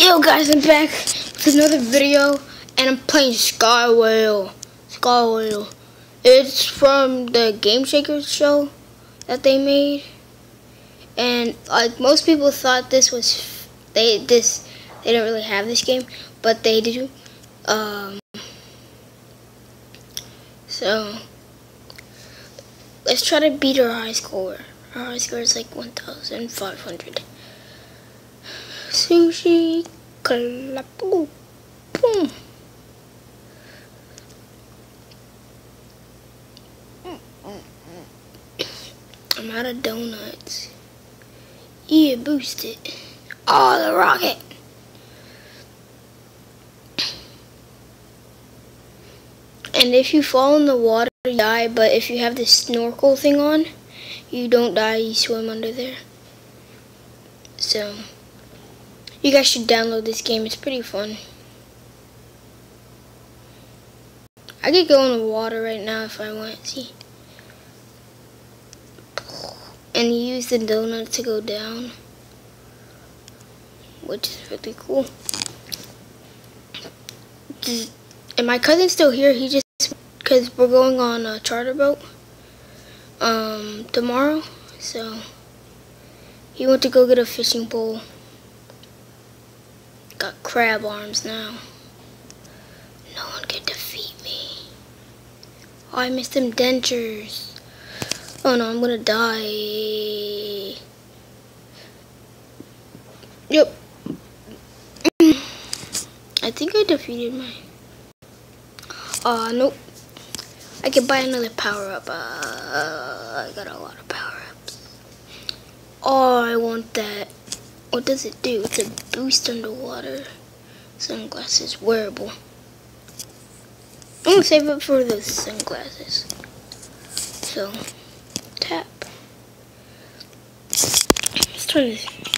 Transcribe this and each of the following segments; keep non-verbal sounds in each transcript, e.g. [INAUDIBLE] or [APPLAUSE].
Yo guys, I'm back with another video and I'm playing Skywhale. Skywhale. It's from the Game Shakers show that they made. And like most people thought this was they this they don't really have this game, but they do. Um so let's try to beat our high score. Our high score is like 1,500. Sushi clap. Boom. I'm out of donuts. Yeah, boost it. Oh, the rocket. And if you fall in the water, you die. But if you have the snorkel thing on, you don't die. You swim under there. So, you guys should download this game. It's pretty fun. I could go in the water right now if I want. See? And use the donut to go down. Which is really cool. And my cousin's still here. He just, because we're going on a charter boat um, tomorrow. So, he went to go get a fishing pole. Got crab arms now. No one can defeat me. Oh, I missed them dentures. Oh no, I'm gonna die. Yep. [CLEARS THROAT] I think I defeated my... Uh, nope. I can buy another power-up. Uh, I got a lot of power-ups. Oh, I want that. What does it do? It's a boost underwater. Sunglasses wearable. I'm gonna save it for the sunglasses. So, tap. Let's try this.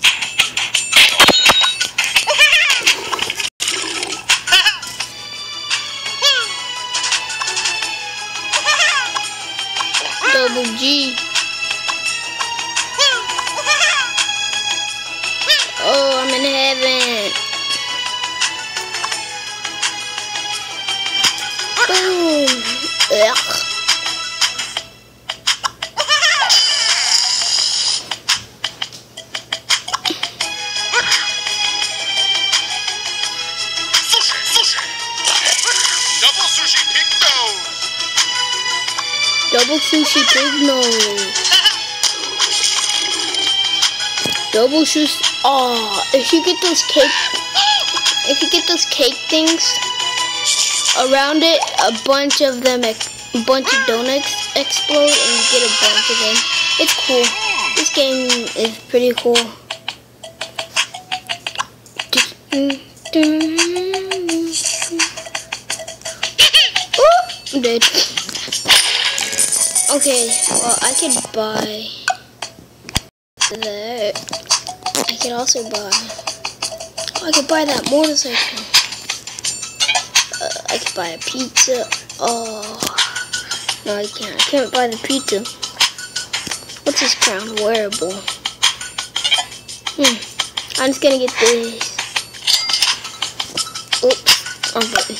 Ugh. Double sushi pig nose. Double sushi sushi. Oh, if you get those cake, if you get those cake things around it, a bunch of them, a bunch of donuts explode, and you get a bunch of them. It's cool. This game is pretty cool. Ooh, I'm dead. Okay, well, I could buy that. I could also buy. Oh, I could buy that motorcycle. I can buy a pizza. Oh, no, I can't. I can't buy the pizza. What's this crown? Wearable. Hmm. I'm just gonna get this. Oops. Button.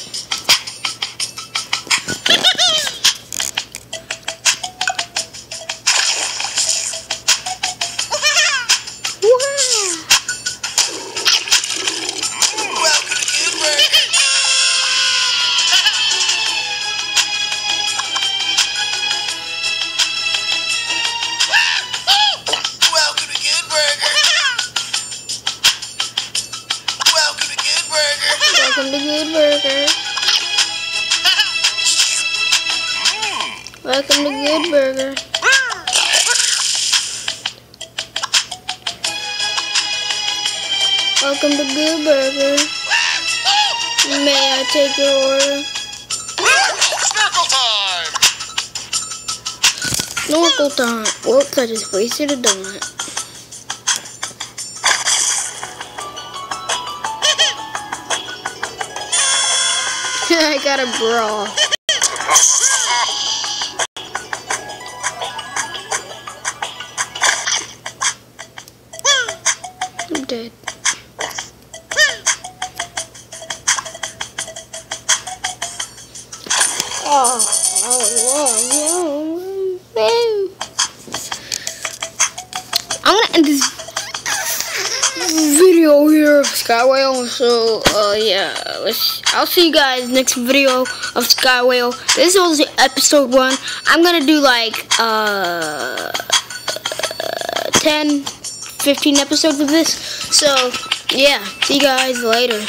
Welcome to Good Burger. Welcome to Good Burger. Welcome to Good Burger. May I take your order? Snorkel time. Snorkel time. Whoops, I just wasted a donut. break out a brawl. I'm dead. Oh, oh, gonna end this video here of Sky Whale. So, uh, yeah. I'll see you guys next video of Sky Whale. This was episode one. I'm gonna do like uh 10, 15 episodes of this. So, yeah, see you guys later.